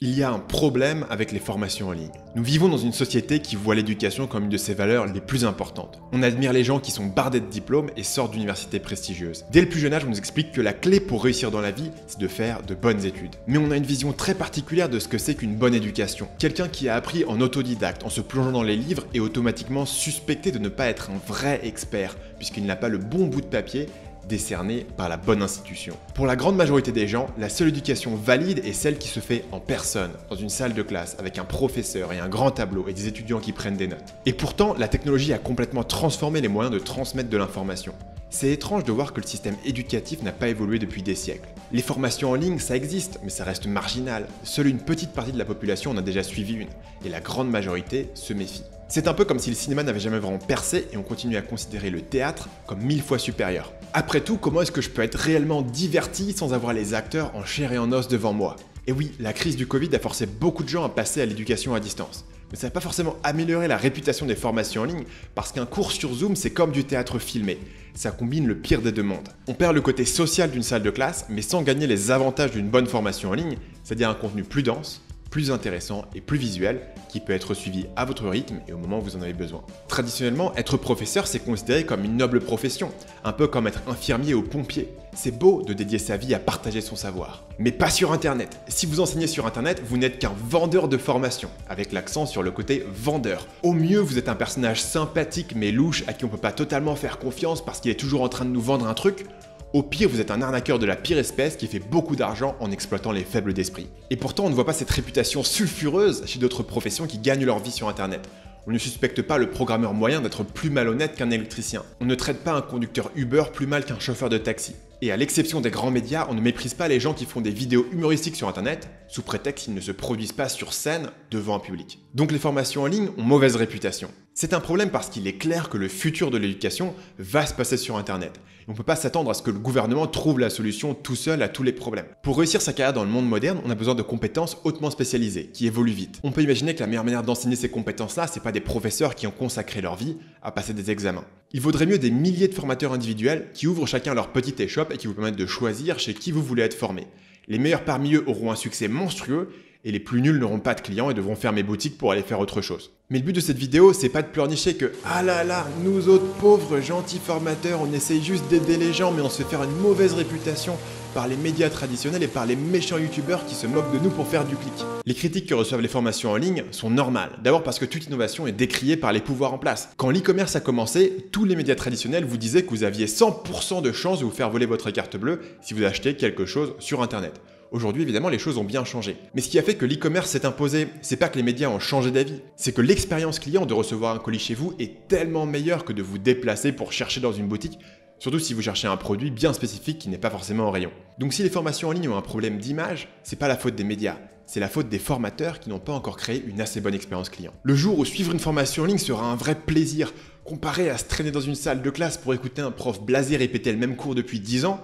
Il y a un problème avec les formations en ligne. Nous vivons dans une société qui voit l'éducation comme une de ses valeurs les plus importantes. On admire les gens qui sont bardés de diplômes et sortent d'universités prestigieuses. Dès le plus jeune âge, on nous explique que la clé pour réussir dans la vie, c'est de faire de bonnes études. Mais on a une vision très particulière de ce que c'est qu'une bonne éducation. Quelqu'un qui a appris en autodidacte, en se plongeant dans les livres, est automatiquement suspecté de ne pas être un vrai expert, puisqu'il n'a pas le bon bout de papier décerné par la bonne institution. Pour la grande majorité des gens, la seule éducation valide est celle qui se fait en personne, dans une salle de classe, avec un professeur et un grand tableau et des étudiants qui prennent des notes. Et pourtant, la technologie a complètement transformé les moyens de transmettre de l'information. C'est étrange de voir que le système éducatif n'a pas évolué depuis des siècles. Les formations en ligne, ça existe, mais ça reste marginal. Seule une petite partie de la population en a déjà suivi une, et la grande majorité se méfie. C'est un peu comme si le cinéma n'avait jamais vraiment percé et on continue à considérer le théâtre comme mille fois supérieur. Après tout, comment est-ce que je peux être réellement diverti sans avoir les acteurs en chair et en os devant moi? Et oui, la crise du Covid a forcé beaucoup de gens à passer à l'éducation à distance. Mais ça n'a pas forcément amélioré la réputation des formations en ligne, parce qu'un cours sur Zoom, c'est comme du théâtre filmé. Ça combine le pire des deux mondes. On perd le côté social d'une salle de classe, mais sans gagner les avantages d'une bonne formation en ligne, c'est-à-dire un contenu plus dense, plus intéressant et plus visuel qui peut être suivi à votre rythme et au moment où vous en avez besoin. Traditionnellement, être professeur, c'est considéré comme une noble profession, un peu comme être infirmier ou pompier. C'est beau de dédier sa vie à partager son savoir. Mais pas sur Internet. Si vous enseignez sur Internet, vous n'êtes qu'un vendeur de formation, avec l'accent sur le côté vendeur. Au mieux, vous êtes un personnage sympathique mais louche à qui on peut pas totalement faire confiance parce qu'il est toujours en train de nous vendre un truc, au pire, vous êtes un arnaqueur de la pire espèce qui fait beaucoup d'argent en exploitant les faibles d'esprit. Et pourtant, on ne voit pas cette réputation sulfureuse chez d'autres professions qui gagnent leur vie sur Internet. On ne suspecte pas le programmeur moyen d'être plus malhonnête qu'un électricien. On ne traite pas un conducteur Uber plus mal qu'un chauffeur de taxi. Et à l'exception des grands médias, on ne méprise pas les gens qui font des vidéos humoristiques sur Internet, sous prétexte qu'ils ne se produisent pas sur scène devant un public. Donc les formations en ligne ont mauvaise réputation. C'est un problème parce qu'il est clair que le futur de l'éducation va se passer sur Internet. on ne peut pas s'attendre à ce que le gouvernement trouve la solution tout seul à tous les problèmes. Pour réussir sa carrière dans le monde moderne, on a besoin de compétences hautement spécialisées, qui évoluent vite. On peut imaginer que la meilleure manière d'enseigner ces compétences-là, c'est pas des professeurs qui ont consacré leur vie à passer des examens. Il vaudrait mieux des milliers de formateurs individuels qui ouvrent chacun leur petite échoppe et qui vous permettent de choisir chez qui vous voulez être formé. Les meilleurs parmi eux auront un succès monstrueux et les plus nuls n'auront pas de clients et devront fermer boutique pour aller faire autre chose. Mais le but de cette vidéo, c'est pas de pleurnicher que ah là là, nous autres pauvres gentils formateurs, on essaye juste d'aider les gens, mais on se fait faire une mauvaise réputation par les médias traditionnels et par les méchants youtubeurs qui se moquent de nous pour faire du clic. Les critiques que reçoivent les formations en ligne sont normales. D'abord parce que toute innovation est décriée par les pouvoirs en place. Quand l'e-commerce a commencé, tous les médias traditionnels vous disaient que vous aviez 100% de chance de vous faire voler votre carte bleue si vous achetez quelque chose sur internet. Aujourd'hui, évidemment, les choses ont bien changé. Mais ce qui a fait que l'e-commerce s'est imposé, c'est pas que les médias ont changé d'avis, c'est que l'expérience client de recevoir un colis chez vous est tellement meilleure que de vous déplacer pour chercher dans une boutique, surtout si vous cherchez un produit bien spécifique qui n'est pas forcément en rayon. Donc si les formations en ligne ont un problème d'image, c'est pas la faute des médias, c'est la faute des formateurs qui n'ont pas encore créé une assez bonne expérience client. Le jour où suivre une formation en ligne sera un vrai plaisir, comparé à se traîner dans une salle de classe pour écouter un prof blasé répéter le même cours depuis 10 ans,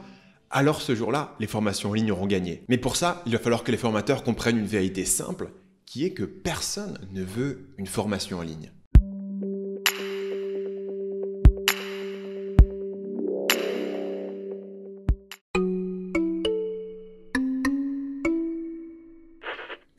alors ce jour-là, les formations en ligne auront gagné. Mais pour ça, il va falloir que les formateurs comprennent une vérité simple, qui est que personne ne veut une formation en ligne.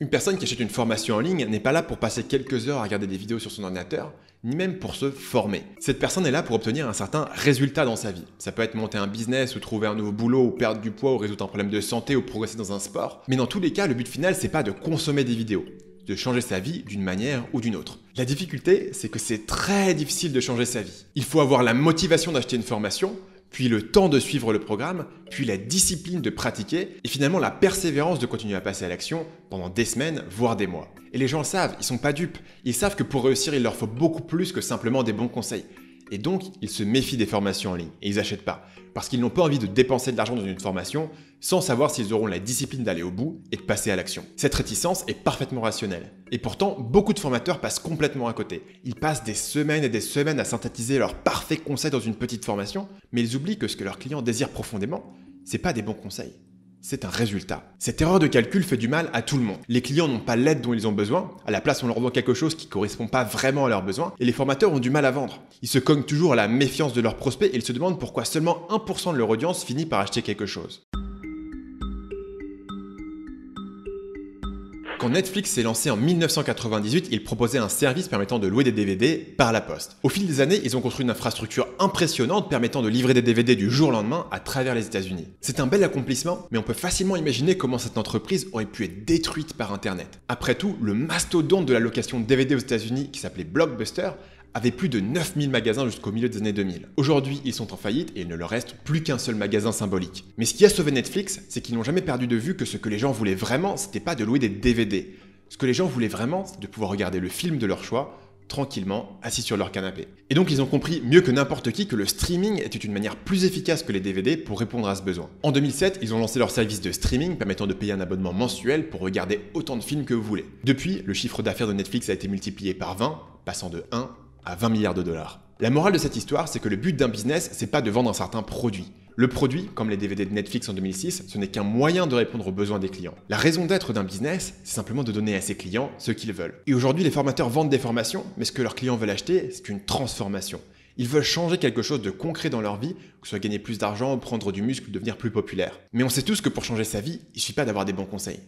Une personne qui achète une formation en ligne n'est pas là pour passer quelques heures à regarder des vidéos sur son ordinateur, ni même pour se former. Cette personne est là pour obtenir un certain résultat dans sa vie. Ça peut être monter un business ou trouver un nouveau boulot ou perdre du poids ou résoudre un problème de santé ou progresser dans un sport. Mais dans tous les cas, le but final, c'est pas de consommer des vidéos de changer sa vie d'une manière ou d'une autre. La difficulté, c'est que c'est très difficile de changer sa vie. Il faut avoir la motivation d'acheter une formation, puis le temps de suivre le programme, puis la discipline de pratiquer, et finalement la persévérance de continuer à passer à l'action pendant des semaines, voire des mois. Et les gens savent, ils sont pas dupes, ils savent que pour réussir, il leur faut beaucoup plus que simplement des bons conseils. Et donc, ils se méfient des formations en ligne et ils n'achètent pas. Parce qu'ils n'ont pas envie de dépenser de l'argent dans une formation sans savoir s'ils auront la discipline d'aller au bout et de passer à l'action. Cette réticence est parfaitement rationnelle. Et pourtant, beaucoup de formateurs passent complètement à côté. Ils passent des semaines et des semaines à synthétiser leurs parfaits conseils dans une petite formation, mais ils oublient que ce que leurs clients désirent profondément, c'est pas des bons conseils c'est un résultat. Cette erreur de calcul fait du mal à tout le monde. Les clients n'ont pas l'aide dont ils ont besoin, à la place on leur vend quelque chose qui ne correspond pas vraiment à leurs besoins, et les formateurs ont du mal à vendre. Ils se cognent toujours à la méfiance de leurs prospects et ils se demandent pourquoi seulement 1% de leur audience finit par acheter quelque chose. Quand Netflix s'est lancé en 1998, il proposait un service permettant de louer des DVD par la poste. Au fil des années, ils ont construit une infrastructure impressionnante permettant de livrer des DVD du jour au lendemain à travers les États-Unis. C'est un bel accomplissement, mais on peut facilement imaginer comment cette entreprise aurait pu être détruite par Internet. Après tout, le mastodonte de la location de DVD aux États-Unis, qui s'appelait Blockbuster, avait plus de 9000 magasins jusqu'au milieu des années 2000. Aujourd'hui, ils sont en faillite et il ne leur reste plus qu'un seul magasin symbolique. Mais ce qui a sauvé Netflix, c'est qu'ils n'ont jamais perdu de vue que ce que les gens voulaient vraiment, c'était pas de louer des DVD. Ce que les gens voulaient vraiment, c'est de pouvoir regarder le film de leur choix tranquillement, assis sur leur canapé. Et donc ils ont compris mieux que n'importe qui que le streaming était une manière plus efficace que les DVD pour répondre à ce besoin. En 2007, ils ont lancé leur service de streaming permettant de payer un abonnement mensuel pour regarder autant de films que vous voulez. Depuis, le chiffre d'affaires de Netflix a été multiplié par 20, passant de 1 à 20 milliards de dollars. La morale de cette histoire, c'est que le but d'un business, c'est pas de vendre un certain produit. Le produit, comme les DVD de Netflix en 2006, ce n'est qu'un moyen de répondre aux besoins des clients. La raison d'être d'un business, c'est simplement de donner à ses clients ce qu'ils veulent. Et aujourd'hui, les formateurs vendent des formations, mais ce que leurs clients veulent acheter, c'est une transformation. Ils veulent changer quelque chose de concret dans leur vie, que ce soit gagner plus d'argent, prendre du muscle, devenir plus populaire. Mais on sait tous que pour changer sa vie, il suffit pas d'avoir des bons conseils.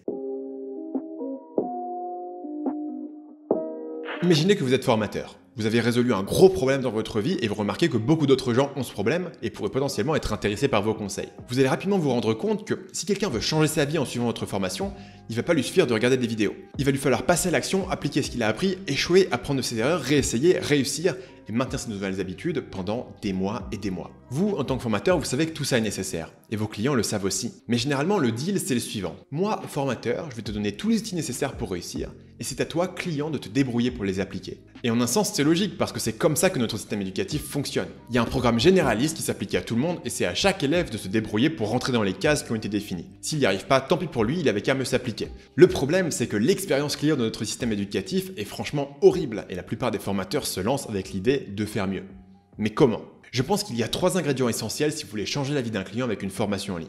Imaginez que vous êtes formateur. Vous avez résolu un gros problème dans votre vie et vous remarquez que beaucoup d'autres gens ont ce problème et pourraient potentiellement être intéressés par vos conseils. Vous allez rapidement vous rendre compte que si quelqu'un veut changer sa vie en suivant votre formation, il va pas lui suffire de regarder des vidéos. Il va lui falloir passer à l'action, appliquer ce qu'il a appris, échouer, apprendre de ses erreurs, réessayer, réussir et maintenir ses nouvelles habitudes pendant des mois et des mois. Vous, en tant que formateur, vous savez que tout ça est nécessaire. Et vos clients le savent aussi. Mais généralement, le deal, c'est le suivant. Moi, formateur, je vais te donner tous les outils nécessaires pour réussir. Et c'est à toi, client, de te débrouiller pour les appliquer. Et en un sens, c'est logique parce que c'est comme ça que notre système éducatif fonctionne. Il y a un programme généraliste qui s'applique à tout le monde et c'est à chaque élève de se débrouiller pour rentrer dans les cases qui ont été définies. S'il n'y arrive pas, tant pis pour lui, il avait qu'à me s'appliquer. Le problème, c'est que l'expérience client de notre système éducatif est franchement horrible et la plupart des formateurs se lancent avec l'idée de faire mieux. Mais comment? Je pense qu'il y a trois ingrédients essentiels si vous voulez changer la vie d'un client avec une formation en ligne.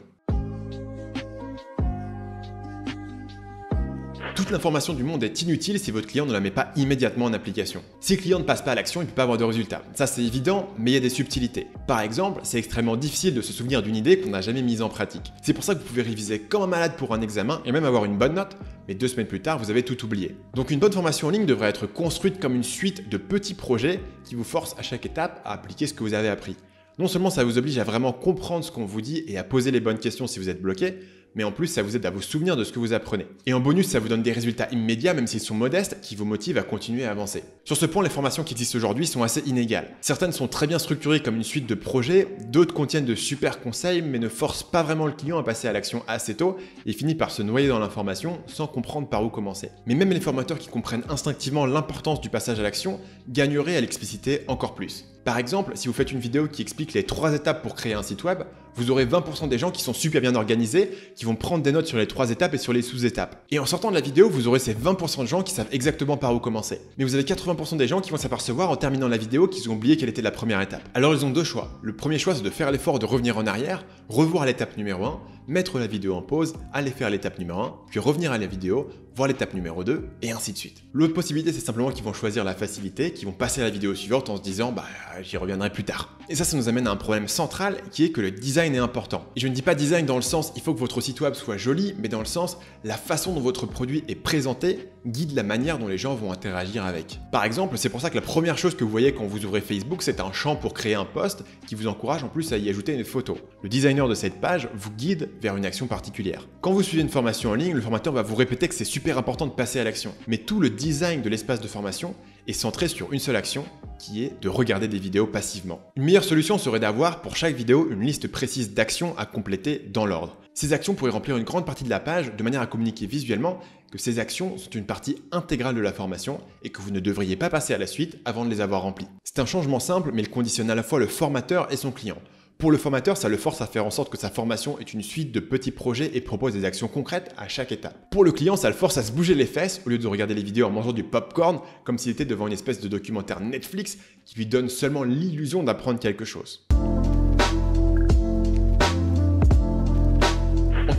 Toute l'information du monde est inutile si votre client ne la met pas immédiatement en application. Si le client ne passe pas à l'action, il ne peut pas avoir de résultat. Ça c'est évident, mais il y a des subtilités. Par exemple, c'est extrêmement difficile de se souvenir d'une idée qu'on n'a jamais mise en pratique. C'est pour ça que vous pouvez réviser comme un malade pour un examen et même avoir une bonne note, mais deux semaines plus tard, vous avez tout oublié. Donc une bonne formation en ligne devrait être construite comme une suite de petits projets qui vous forcent à chaque étape à appliquer ce que vous avez appris. Non seulement ça vous oblige à vraiment comprendre ce qu'on vous dit et à poser les bonnes questions si vous êtes bloqué, mais en plus ça vous aide à vous souvenir de ce que vous apprenez. Et en bonus, ça vous donne des résultats immédiats, même s'ils sont modestes, qui vous motivent à continuer à avancer. Sur ce point, les formations qui existent aujourd'hui sont assez inégales. Certaines sont très bien structurées comme une suite de projets, d'autres contiennent de super conseils, mais ne forcent pas vraiment le client à passer à l'action assez tôt, et finit par se noyer dans l'information sans comprendre par où commencer. Mais même les formateurs qui comprennent instinctivement l'importance du passage à l'action gagneraient à l'expliciter encore plus. Par exemple, si vous faites une vidéo qui explique les trois étapes pour créer un site web, vous aurez 20% des gens qui sont super bien organisés, qui vont prendre des notes sur les trois étapes et sur les sous-étapes. Et en sortant de la vidéo, vous aurez ces 20% de gens qui savent exactement par où commencer. Mais vous avez 80% des gens qui vont s'apercevoir en terminant la vidéo qu'ils ont oublié quelle était la première étape. Alors ils ont deux choix. Le premier choix, c'est de faire l'effort de revenir en arrière, revoir l'étape numéro 1, mettre la vidéo en pause, aller faire l'étape numéro 1, puis revenir à la vidéo, voir l'étape numéro 2, et ainsi de suite. L'autre possibilité, c'est simplement qu'ils vont choisir la facilité, qu'ils vont passer à la vidéo suivante en se disant, bah, j'y reviendrai plus tard. Et ça, ça nous amène à un problème central qui est que le design est important. Et je ne dis pas design dans le sens, il faut que votre site web soit joli, mais dans le sens, la façon dont votre produit est présenté guide la manière dont les gens vont interagir avec. Par exemple, c'est pour ça que la première chose que vous voyez quand vous ouvrez Facebook, c'est un champ pour créer un post qui vous encourage en plus à y ajouter une photo. Le designer de cette page vous guide vers une action particulière. Quand vous suivez une formation en ligne, le formateur va vous répéter que c'est super important de passer à l'action. Mais tout le design de l'espace de formation est centré sur une seule action, qui est de regarder des vidéos passivement. Une meilleure solution serait d'avoir pour chaque vidéo une liste précise d'actions à compléter dans l'ordre. Ces actions pourraient remplir une grande partie de la page de manière à communiquer visuellement que ces actions sont une partie intégrale de la formation et que vous ne devriez pas passer à la suite avant de les avoir remplies. C'est un changement simple mais il conditionne à la fois le formateur et son client. Pour le formateur, ça le force à faire en sorte que sa formation est une suite de petits projets et propose des actions concrètes à chaque étape. Pour le client, ça le force à se bouger les fesses au lieu de regarder les vidéos en mangeant du popcorn comme s'il était devant une espèce de documentaire Netflix qui lui donne seulement l'illusion d'apprendre quelque chose.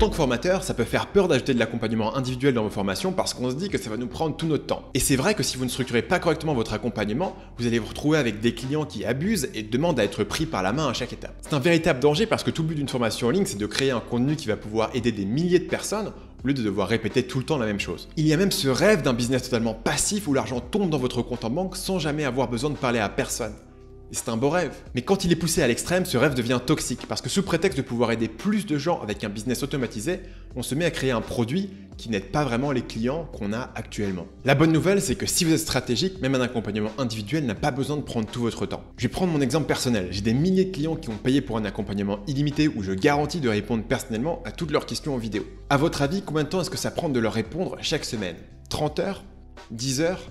Tant que formateur, ça peut faire peur d'ajouter de l'accompagnement individuel dans vos formations parce qu'on se dit que ça va nous prendre tout notre temps. Et c'est vrai que si vous ne structurez pas correctement votre accompagnement, vous allez vous retrouver avec des clients qui abusent et demandent à être pris par la main à chaque étape. C'est un véritable danger parce que tout but d'une formation en ligne, c'est de créer un contenu qui va pouvoir aider des milliers de personnes au lieu de devoir répéter tout le temps la même chose. Il y a même ce rêve d'un business totalement passif où l'argent tombe dans votre compte en banque sans jamais avoir besoin de parler à personne. C'est un beau rêve. Mais quand il est poussé à l'extrême, ce rêve devient toxique parce que sous prétexte de pouvoir aider plus de gens avec un business automatisé, on se met à créer un produit qui n'aide pas vraiment les clients qu'on a actuellement. La bonne nouvelle, c'est que si vous êtes stratégique, même un accompagnement individuel n'a pas besoin de prendre tout votre temps. Je vais prendre mon exemple personnel. J'ai des milliers de clients qui ont payé pour un accompagnement illimité où je garantis de répondre personnellement à toutes leurs questions en vidéo. À votre avis, combien de temps est-ce que ça prend de leur répondre chaque semaine? 30 heures? 10 heures?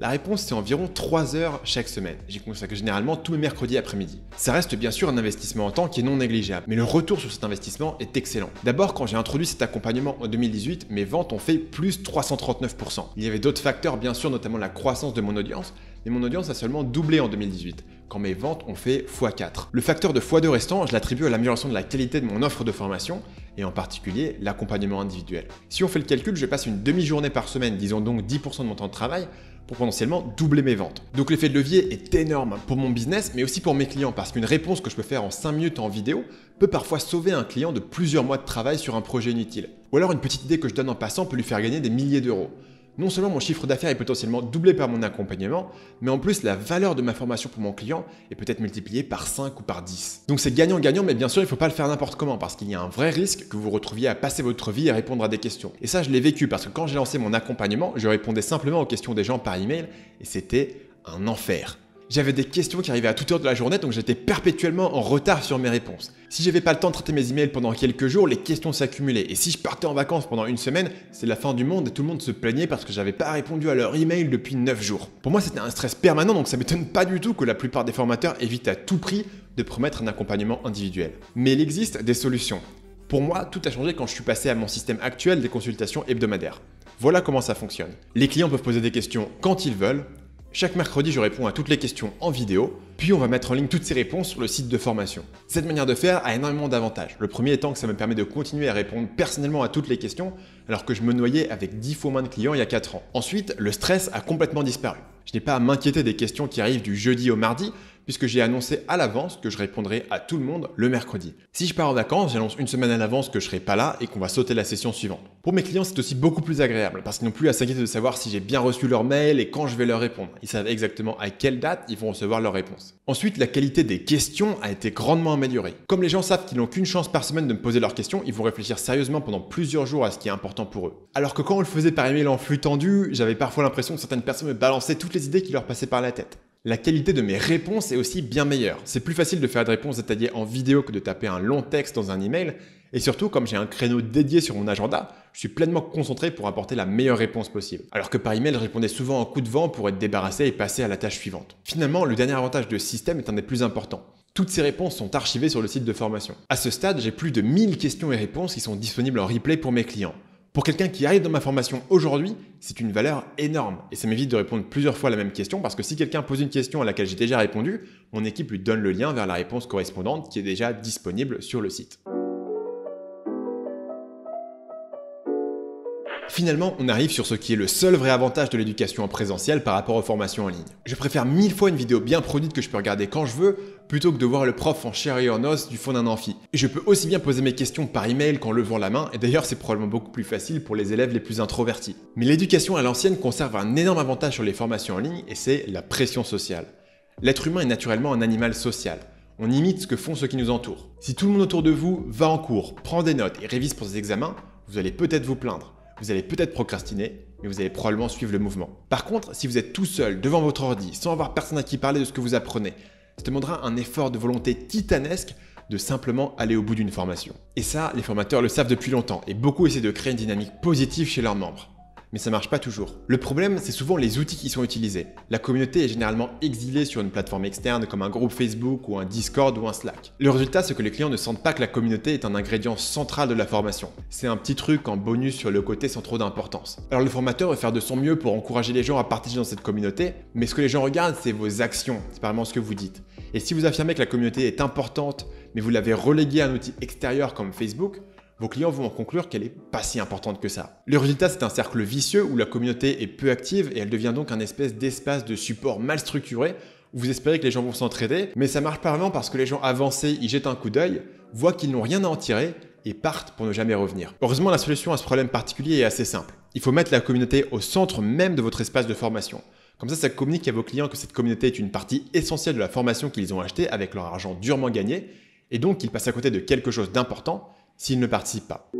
La réponse, c'est environ 3 heures chaque semaine. J'y consacre généralement tous mes mercredis après-midi. Ça reste bien sûr un investissement en temps qui est non négligeable, mais le retour sur cet investissement est excellent. D'abord, quand j'ai introduit cet accompagnement en 2018, mes ventes ont fait plus 339%. Il y avait d'autres facteurs, bien sûr, notamment la croissance de mon audience, mais mon audience a seulement doublé en 2018, quand mes ventes ont fait x4. Le facteur de x2 restant, je l'attribue à l'amélioration de la qualité de mon offre de formation, et en particulier l'accompagnement individuel. Si on fait le calcul, je passe une demi-journée par semaine, disons donc 10% de mon temps de travail, pour potentiellement doubler mes ventes. Donc l'effet de levier est énorme pour mon business, mais aussi pour mes clients, parce qu'une réponse que je peux faire en 5 minutes en vidéo peut parfois sauver un client de plusieurs mois de travail sur un projet inutile. Ou alors une petite idée que je donne en passant peut lui faire gagner des milliers d'euros non seulement mon chiffre d'affaires est potentiellement doublé par mon accompagnement, mais en plus la valeur de ma formation pour mon client est peut-être multipliée par 5 ou par 10. Donc c'est gagnant-gagnant, mais bien sûr il ne faut pas le faire n'importe comment, parce qu'il y a un vrai risque que vous retrouviez à passer votre vie à répondre à des questions. Et ça je l'ai vécu, parce que quand j'ai lancé mon accompagnement, je répondais simplement aux questions des gens par email, et c'était un enfer. J'avais des questions qui arrivaient à toute heure de la journée, donc j'étais perpétuellement en retard sur mes réponses. Si j'avais pas le temps de traiter mes emails pendant quelques jours, les questions s'accumulaient. Et si je partais en vacances pendant une semaine, c'est la fin du monde et tout le monde se plaignait parce que j'avais pas répondu à leur email depuis 9 jours. Pour moi, c'était un stress permanent, donc ça m'étonne pas du tout que la plupart des formateurs évitent à tout prix de promettre un accompagnement individuel. Mais il existe des solutions. Pour moi, tout a changé quand je suis passé à mon système actuel des consultations hebdomadaires. Voilà comment ça fonctionne. Les clients peuvent poser des questions quand ils veulent, chaque mercredi, je réponds à toutes les questions en vidéo, puis on va mettre en ligne toutes ces réponses sur le site de formation. Cette manière de faire a énormément d'avantages. Le premier étant que ça me permet de continuer à répondre personnellement à toutes les questions, alors que je me noyais avec 10 fois moins de clients il y a 4 ans. Ensuite, le stress a complètement disparu. Je n'ai pas à m'inquiéter des questions qui arrivent du jeudi au mardi, puisque j'ai annoncé à l'avance que je répondrai à tout le monde le mercredi. Si je pars en vacances, j'annonce une semaine à l'avance que je serai pas là et qu'on va sauter la session suivante. Pour mes clients, c'est aussi beaucoup plus agréable parce qu'ils n'ont plus à s'inquiéter de savoir si j'ai bien reçu leur mail et quand je vais leur répondre. Ils savent exactement à quelle date ils vont recevoir leur réponse. Ensuite, la qualité des questions a été grandement améliorée. Comme les gens savent qu'ils n'ont qu'une chance par semaine de me poser leurs questions, ils vont réfléchir sérieusement pendant plusieurs jours à ce qui est important pour eux. Alors que quand on le faisait par email en flux tendu, j'avais parfois l'impression que certaines personnes me balançaient toutes les idées qui leur passaient par la tête la qualité de mes réponses est aussi bien meilleure. C'est plus facile de faire des réponses détaillées en vidéo que de taper un long texte dans un email. Et surtout, comme j'ai un créneau dédié sur mon agenda, je suis pleinement concentré pour apporter la meilleure réponse possible. Alors que par email, je répondais souvent en coup de vent pour être débarrassé et passer à la tâche suivante. Finalement, le dernier avantage de ce système est un des plus importants. Toutes ces réponses sont archivées sur le site de formation. À ce stade, j'ai plus de 1000 questions et réponses qui sont disponibles en replay pour mes clients. Pour quelqu'un qui arrive dans ma formation aujourd'hui, c'est une valeur énorme et ça m'évite de répondre plusieurs fois la même question parce que si quelqu'un pose une question à laquelle j'ai déjà répondu, mon équipe lui donne le lien vers la réponse correspondante qui est déjà disponible sur le site. Finalement, on arrive sur ce qui est le seul vrai avantage de l'éducation en présentiel par rapport aux formations en ligne. Je préfère mille fois une vidéo bien produite que je peux regarder quand je veux, plutôt que de voir le prof en chair et en os du fond d'un amphi. Et je peux aussi bien poser mes questions par email qu'en levant la main, et d'ailleurs c'est probablement beaucoup plus facile pour les élèves les plus introvertis. Mais l'éducation à l'ancienne conserve un énorme avantage sur les formations en ligne, et c'est la pression sociale. L'être humain est naturellement un animal social. On imite ce que font ceux qui nous entourent. Si tout le monde autour de vous va en cours, prend des notes et révise pour ses examens, vous allez peut-être vous plaindre vous allez peut-être procrastiner, mais vous allez probablement suivre le mouvement. Par contre, si vous êtes tout seul devant votre ordi, sans avoir personne à qui parler de ce que vous apprenez, ça demandera un effort de volonté titanesque de simplement aller au bout d'une formation. Et ça, les formateurs le savent depuis longtemps, et beaucoup essaient de créer une dynamique positive chez leurs membres mais ça marche pas toujours. Le problème, c'est souvent les outils qui sont utilisés. La communauté est généralement exilée sur une plateforme externe comme un groupe Facebook ou un Discord ou un Slack. Le résultat, c'est que les clients ne sentent pas que la communauté est un ingrédient central de la formation. C'est un petit truc en bonus sur le côté sans trop d'importance. Alors le formateur va faire de son mieux pour encourager les gens à partager dans cette communauté, mais ce que les gens regardent, c'est vos actions, c'est pas vraiment ce que vous dites. Et si vous affirmez que la communauté est importante, mais vous l'avez reléguée à un outil extérieur comme Facebook, vos clients vont en conclure qu'elle n'est pas si importante que ça. Le résultat, c'est un cercle vicieux où la communauté est peu active et elle devient donc un espèce d'espace de support mal structuré où vous espérez que les gens vont s'entraider, mais ça marche pas vraiment parce que les gens avancés y jettent un coup d'œil, voient qu'ils n'ont rien à en tirer et partent pour ne jamais revenir. Heureusement, la solution à ce problème particulier est assez simple. Il faut mettre la communauté au centre même de votre espace de formation. Comme ça, ça communique à vos clients que cette communauté est une partie essentielle de la formation qu'ils ont achetée avec leur argent durement gagné, et donc qu'ils passent à côté de quelque chose d'important s'ils ne participent pas.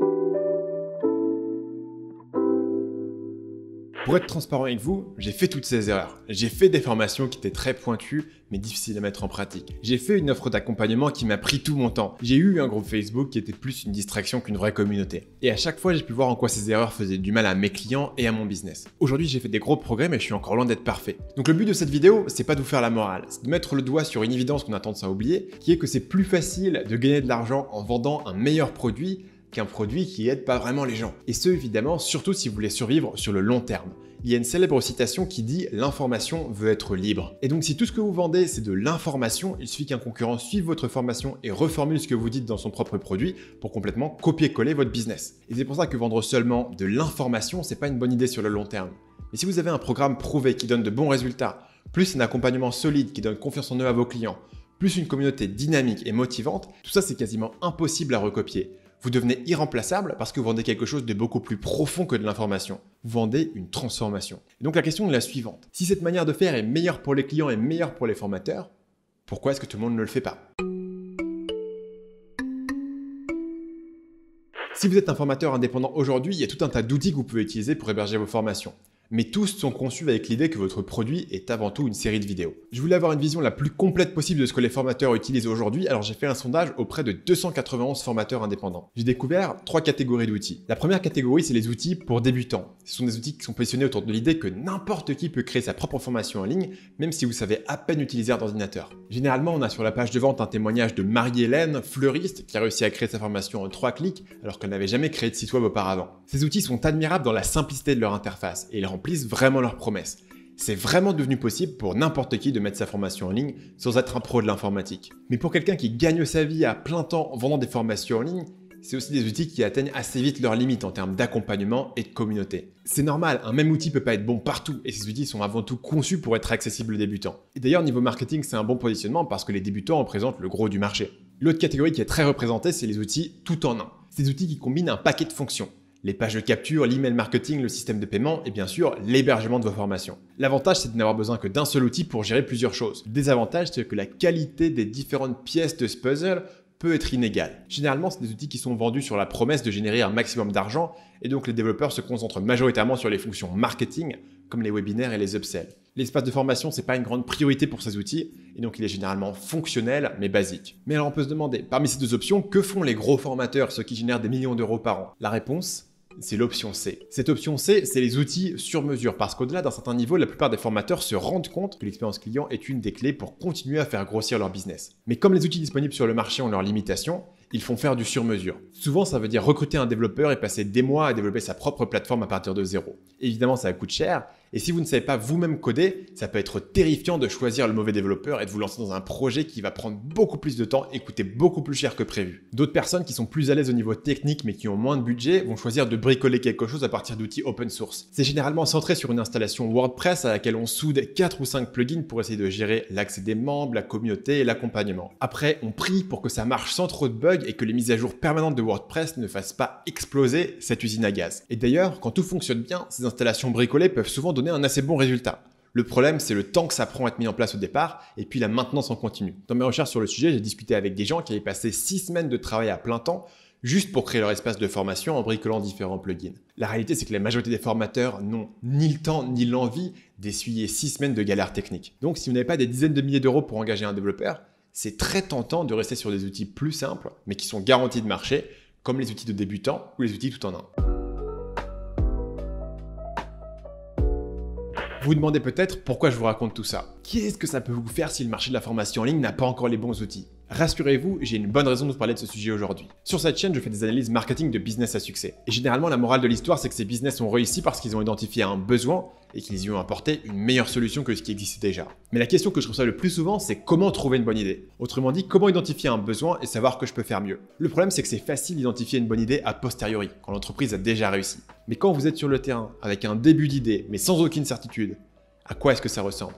Pour être transparent avec vous, j'ai fait toutes ces erreurs. J'ai fait des formations qui étaient très pointues, mais difficiles à mettre en pratique. J'ai fait une offre d'accompagnement qui m'a pris tout mon temps. J'ai eu un groupe Facebook qui était plus une distraction qu'une vraie communauté. Et à chaque fois, j'ai pu voir en quoi ces erreurs faisaient du mal à mes clients et à mon business. Aujourd'hui, j'ai fait des gros progrès, mais je suis encore loin d'être parfait. Donc le but de cette vidéo, c'est pas de vous faire la morale, c'est de mettre le doigt sur une évidence qu'on a tendance à oublier, qui est que c'est plus facile de gagner de l'argent en vendant un meilleur produit qu'un produit qui aide pas vraiment les gens. Et ce, évidemment, surtout si vous voulez survivre sur le long terme. Il y a une célèbre citation qui dit l'information veut être libre. Et donc si tout ce que vous vendez c'est de l'information, il suffit qu'un concurrent suive votre formation et reformule ce que vous dites dans son propre produit pour complètement copier-coller votre business. Et c'est pour ça que vendre seulement de l'information, c'est pas une bonne idée sur le long terme. Mais si vous avez un programme prouvé qui donne de bons résultats, plus un accompagnement solide qui donne confiance en eux à vos clients, plus une communauté dynamique et motivante, tout ça c'est quasiment impossible à recopier vous devenez irremplaçable parce que vous vendez quelque chose de beaucoup plus profond que de l'information. Vous vendez une transformation. donc la question est la suivante. Si cette manière de faire est meilleure pour les clients et meilleure pour les formateurs, pourquoi est-ce que tout le monde ne le fait pas? Si vous êtes un formateur indépendant aujourd'hui, il y a tout un tas d'outils que vous pouvez utiliser pour héberger vos formations mais tous sont conçus avec l'idée que votre produit est avant tout une série de vidéos. Je voulais avoir une vision la plus complète possible de ce que les formateurs utilisent aujourd'hui, alors j'ai fait un sondage auprès de 291 formateurs indépendants. J'ai découvert trois catégories d'outils. La première catégorie, c'est les outils pour débutants. Ce sont des outils qui sont positionnés autour de l'idée que n'importe qui peut créer sa propre formation en ligne, même si vous savez à peine utiliser un ordinateur. Généralement, on a sur la page de vente un témoignage de Marie-Hélène, fleuriste, qui a réussi à créer sa formation en trois clics, alors qu'elle n'avait jamais créé de site web auparavant. Ces outils sont admirables dans la simplicité de leur interface, et ils remplissent vraiment leurs promesses. C'est vraiment devenu possible pour n'importe qui de mettre sa formation en ligne sans être un pro de l'informatique. Mais pour quelqu'un qui gagne sa vie à plein temps en vendant des formations en ligne, c'est aussi des outils qui atteignent assez vite leurs limites en termes d'accompagnement et de communauté. C'est normal, un même outil peut pas être bon partout et ces outils sont avant tout conçus pour être accessibles aux débutants. Et d'ailleurs, niveau marketing, c'est un bon positionnement parce que les débutants représentent le gros du marché. L'autre catégorie qui est très représentée, c'est les outils tout en un. Ces outils qui combinent un paquet de fonctions les pages de capture, l'email marketing, le système de paiement et bien sûr l'hébergement de vos formations. L'avantage c'est de n'avoir besoin que d'un seul outil pour gérer plusieurs choses. Le désavantage c'est que la qualité des différentes pièces de ce puzzle peut être inégale. Généralement, c'est des outils qui sont vendus sur la promesse de générer un maximum d'argent, et donc les développeurs se concentrent majoritairement sur les fonctions marketing, comme les webinaires et les upsells. L'espace de formation, c'est pas une grande priorité pour ces outils, et donc il est généralement fonctionnel, mais basique. Mais alors on peut se demander, parmi ces deux options, que font les gros formateurs, ceux qui génèrent des millions d'euros par an? La réponse c'est l'option C. Cette option C, c'est les outils sur mesure, parce qu'au-delà d'un certain niveau, la plupart des formateurs se rendent compte que l'expérience client est une des clés pour continuer à faire grossir leur business. Mais comme les outils disponibles sur le marché ont leurs limitations, ils font faire du sur-mesure. Souvent, ça veut dire recruter un développeur et passer des mois à développer sa propre plateforme à partir de zéro. Évidemment, ça coûte cher, et si vous ne savez pas vous-même coder, ça peut être terrifiant de choisir le mauvais développeur et de vous lancer dans un projet qui va prendre beaucoup plus de temps et coûter beaucoup plus cher que prévu. D'autres personnes qui sont plus à l'aise au niveau technique mais qui ont moins de budget vont choisir de bricoler quelque chose à partir d'outils open source. C'est généralement centré sur une installation WordPress à laquelle on soude 4 ou 5 plugins pour essayer de gérer l'accès des membres, la communauté et l'accompagnement. Après, on prie pour que ça marche sans trop de bugs et que les mises à jour permanentes de WordPress ne fassent pas exploser cette usine à gaz. Et d'ailleurs, quand tout fonctionne bien, ces installations bricolées peuvent souvent donner un assez bon résultat. Le problème, c'est le temps que ça prend à être mis en place au départ et puis la maintenance en continu. Dans mes recherches sur le sujet, j'ai discuté avec des gens qui avaient passé 6 semaines de travail à plein temps juste pour créer leur espace de formation en bricolant différents plugins. La réalité, c'est que la majorité des formateurs n'ont ni le temps ni l'envie d'essuyer 6 semaines de galères techniques. Donc, si vous n'avez pas des dizaines de milliers d'euros pour engager un développeur, c'est très tentant de rester sur des outils plus simples, mais qui sont garantis de marcher, comme les outils de débutants ou les outils tout en un. Vous vous demandez peut-être pourquoi je vous raconte tout ça. Qu'est-ce que ça peut vous faire si le marché de la formation en ligne n'a pas encore les bons outils? Rassurez-vous, j'ai une bonne raison de vous parler de ce sujet aujourd'hui. Sur cette chaîne, je fais des analyses marketing de business à succès. Et généralement, la morale de l'histoire, c'est que ces business ont réussi parce qu'ils ont identifié un besoin et qu'ils y ont apporté une meilleure solution que ce qui existait déjà. Mais la question que je reçois le plus souvent, c'est comment trouver une bonne idée? Autrement dit, comment identifier un besoin et savoir que je peux faire mieux? Le problème, c'est que c'est facile d'identifier une bonne idée a posteriori, quand l'entreprise a déjà réussi. Mais quand vous êtes sur le terrain, avec un début d'idée, mais sans aucune certitude, à quoi est-ce que ça ressemble?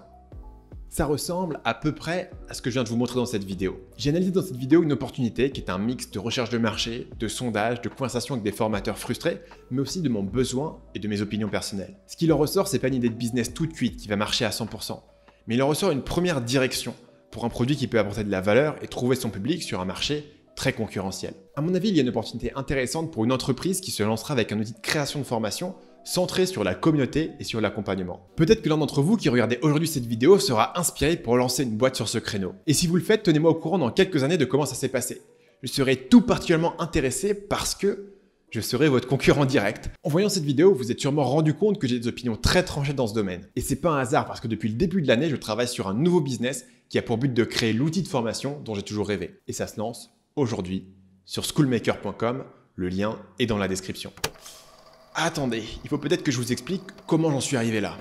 Ça ressemble à peu près à ce que je viens de vous montrer dans cette vidéo. J'ai analysé dans cette vidéo une opportunité qui est un mix de recherche de marché, de sondage, de conversation avec des formateurs frustrés, mais aussi de mon besoin et de mes opinions personnelles. Ce qui leur ressort, c'est pas une idée de business toute cuite qui va marcher à 100%, mais il en ressort une première direction pour un produit qui peut apporter de la valeur et trouver son public sur un marché très concurrentiel. À mon avis, il y a une opportunité intéressante pour une entreprise qui se lancera avec un outil de création de formation centré sur la communauté et sur l'accompagnement. Peut-être que l'un d'entre vous qui regardez aujourd'hui cette vidéo sera inspiré pour lancer une boîte sur ce créneau. Et si vous le faites, tenez-moi au courant dans quelques années de comment ça s'est passé. Je serai tout particulièrement intéressé parce que je serai votre concurrent direct. En voyant cette vidéo, vous êtes sûrement rendu compte que j'ai des opinions très tranchées dans ce domaine. Et c'est pas un hasard parce que depuis le début de l'année, je travaille sur un nouveau business qui a pour but de créer l'outil de formation dont j'ai toujours rêvé. Et ça se lance aujourd'hui sur schoolmaker.com. Le lien est dans la description. Attendez, il faut peut-être que je vous explique comment j'en suis arrivé là.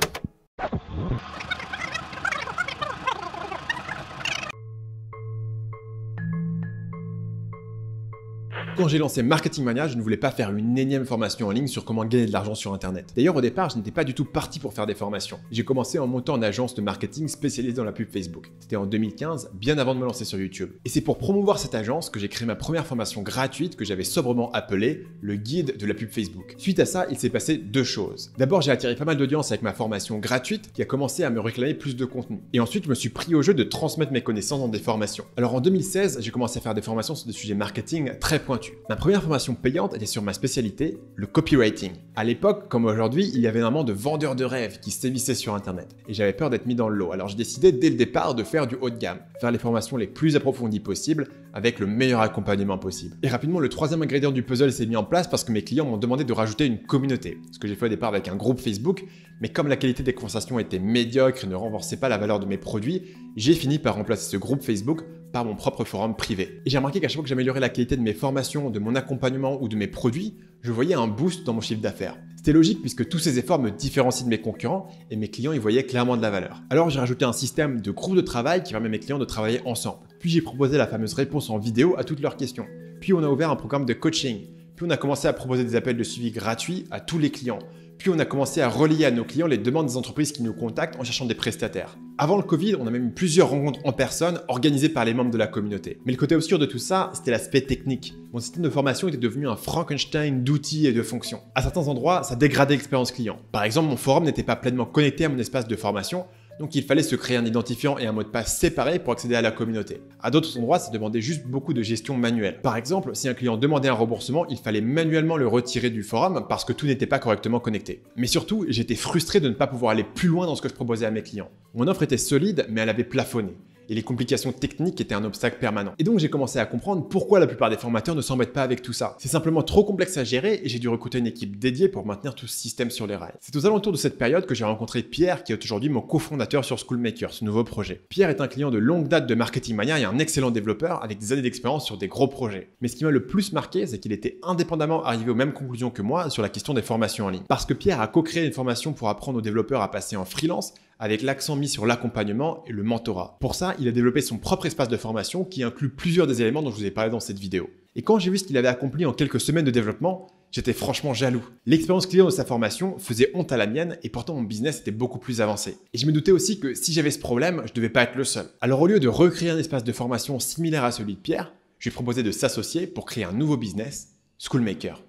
Quand j'ai lancé Marketing Mania, je ne voulais pas faire une énième formation en ligne sur comment gagner de l'argent sur Internet. D'ailleurs, au départ, je n'étais pas du tout parti pour faire des formations. J'ai commencé en montant en agence de marketing spécialisée dans la pub Facebook. C'était en 2015, bien avant de me lancer sur YouTube. Et c'est pour promouvoir cette agence que j'ai créé ma première formation gratuite que j'avais sobrement appelée le guide de la pub Facebook. Suite à ça, il s'est passé deux choses. D'abord, j'ai attiré pas mal d'audience avec ma formation gratuite qui a commencé à me réclamer plus de contenu. Et ensuite, je me suis pris au jeu de transmettre mes connaissances dans des formations. Alors en 2016, j'ai commencé à faire des formations sur des sujets marketing très pointus. Ma première formation payante était sur ma spécialité, le copywriting. À l'époque, comme aujourd'hui, il y avait un de vendeurs de rêves qui sévissaient sur Internet. Et j'avais peur d'être mis dans le lot. Alors j'ai décidé dès le départ de faire du haut de gamme, faire les formations les plus approfondies possibles, avec le meilleur accompagnement possible. Et rapidement, le troisième ingrédient du puzzle s'est mis en place parce que mes clients m'ont demandé de rajouter une communauté. Ce que j'ai fait au départ avec un groupe Facebook, mais comme la qualité des conversations était médiocre et ne renforçait pas la valeur de mes produits, j'ai fini par remplacer ce groupe Facebook par mon propre forum privé. Et j'ai remarqué qu'à chaque fois que j'améliorais la qualité de mes formations, de mon accompagnement ou de mes produits, je voyais un boost dans mon chiffre d'affaires. C'était logique puisque tous ces efforts me différencient de mes concurrents et mes clients y voyaient clairement de la valeur. Alors j'ai rajouté un système de groupe de travail qui permet à mes clients de travailler ensemble. Puis j'ai proposé la fameuse réponse en vidéo à toutes leurs questions. Puis on a ouvert un programme de coaching. Puis on a commencé à proposer des appels de suivi gratuits à tous les clients. Puis on a commencé à relier à nos clients les demandes des entreprises qui nous contactent en cherchant des prestataires. Avant le Covid, on a même eu plusieurs rencontres en personne organisées par les membres de la communauté. Mais le côté obscur de tout ça, c'était l'aspect technique. Mon système de formation était devenu un Frankenstein d'outils et de fonctions. À certains endroits, ça dégradait l'expérience client. Par exemple, mon forum n'était pas pleinement connecté à mon espace de formation, donc il fallait se créer un identifiant et un mot de passe séparés pour accéder à la communauté. À d'autres endroits, ça demandait juste beaucoup de gestion manuelle. Par exemple, si un client demandait un remboursement, il fallait manuellement le retirer du forum parce que tout n'était pas correctement connecté. Mais surtout, j'étais frustré de ne pas pouvoir aller plus loin dans ce que je proposais à mes clients. Mon offre était solide, mais elle avait plafonné et les complications techniques étaient un obstacle permanent. Et donc j'ai commencé à comprendre pourquoi la plupart des formateurs ne s'embêtent pas avec tout ça. C'est simplement trop complexe à gérer et j'ai dû recruter une équipe dédiée pour maintenir tout ce système sur les rails. C'est aux alentours de cette période que j'ai rencontré Pierre qui est aujourd'hui mon cofondateur sur Schoolmaker, ce nouveau projet. Pierre est un client de longue date de Marketing Mania et un excellent développeur avec des années d'expérience sur des gros projets. Mais ce qui m'a le plus marqué, c'est qu'il était indépendamment arrivé aux mêmes conclusions que moi sur la question des formations en ligne. Parce que Pierre a co-créé une formation pour apprendre aux développeurs à passer en freelance avec l'accent mis sur l'accompagnement et le mentorat. Pour ça, il a développé son propre espace de formation qui inclut plusieurs des éléments dont je vous ai parlé dans cette vidéo. Et quand j'ai vu ce qu'il avait accompli en quelques semaines de développement, j'étais franchement jaloux. L'expérience client de sa formation faisait honte à la mienne et pourtant mon business était beaucoup plus avancé. Et je me doutais aussi que si j'avais ce problème, je devais pas être le seul. Alors au lieu de recréer un espace de formation similaire à celui de Pierre, je lui ai proposé de s'associer pour créer un nouveau business, Schoolmaker.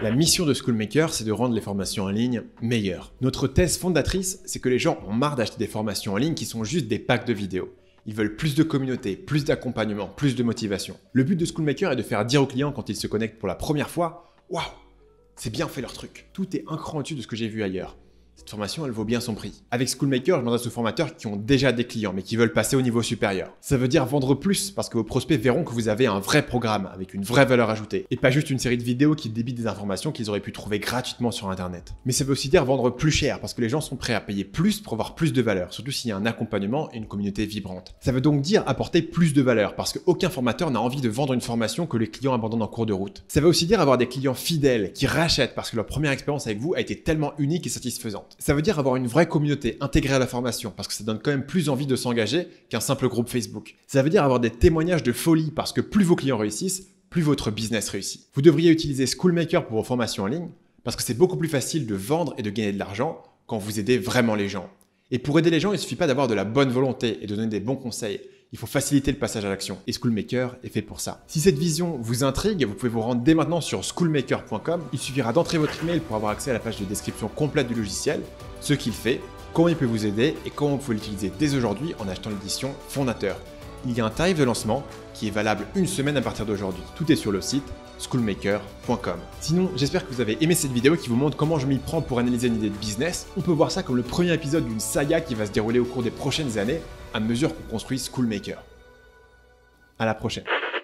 La mission de Schoolmaker, c'est de rendre les formations en ligne meilleures. Notre thèse fondatrice, c'est que les gens ont marre d'acheter des formations en ligne qui sont juste des packs de vidéos. Ils veulent plus de communauté, plus d'accompagnement, plus de motivation. Le but de Schoolmaker est de faire dire aux clients quand ils se connectent pour la première fois Waouh, c'est bien fait leur truc. Tout est un cran au-dessus de ce que j'ai vu ailleurs. Cette formation, elle vaut bien son prix. Avec Schoolmaker, je m'adresse aux formateurs qui ont déjà des clients, mais qui veulent passer au niveau supérieur. Ça veut dire vendre plus, parce que vos prospects verront que vous avez un vrai programme, avec une vraie valeur ajoutée, et pas juste une série de vidéos qui débitent des informations qu'ils auraient pu trouver gratuitement sur Internet. Mais ça veut aussi dire vendre plus cher, parce que les gens sont prêts à payer plus pour avoir plus de valeur, surtout s'il y a un accompagnement et une communauté vibrante. Ça veut donc dire apporter plus de valeur, parce qu'aucun formateur n'a envie de vendre une formation que les clients abandonnent en cours de route. Ça veut aussi dire avoir des clients fidèles, qui rachètent parce que leur première expérience avec vous a été tellement unique et satisfaisante. Ça veut dire avoir une vraie communauté intégrée à la formation, parce que ça donne quand même plus envie de s'engager qu'un simple groupe Facebook. Ça veut dire avoir des témoignages de folie, parce que plus vos clients réussissent, plus votre business réussit. Vous devriez utiliser Schoolmaker pour vos formations en ligne, parce que c'est beaucoup plus facile de vendre et de gagner de l'argent quand vous aidez vraiment les gens. Et pour aider les gens, il ne suffit pas d'avoir de la bonne volonté et de donner des bons conseils. Il faut faciliter le passage à l'action. Et Schoolmaker est fait pour ça. Si cette vision vous intrigue, vous pouvez vous rendre dès maintenant sur schoolmaker.com. Il suffira d'entrer votre email pour avoir accès à la page de description complète du logiciel, ce qu'il fait, comment il peut vous aider et comment vous pouvez l'utiliser dès aujourd'hui en achetant l'édition fondateur. Il y a un tarif de lancement qui est valable une semaine à partir d'aujourd'hui. Tout est sur le site schoolmaker.com. Sinon, j'espère que vous avez aimé cette vidéo qui vous montre comment je m'y prends pour analyser une idée de business. On peut voir ça comme le premier épisode d'une saga qui va se dérouler au cours des prochaines années à mesure qu'on construit Schoolmaker. À la prochaine.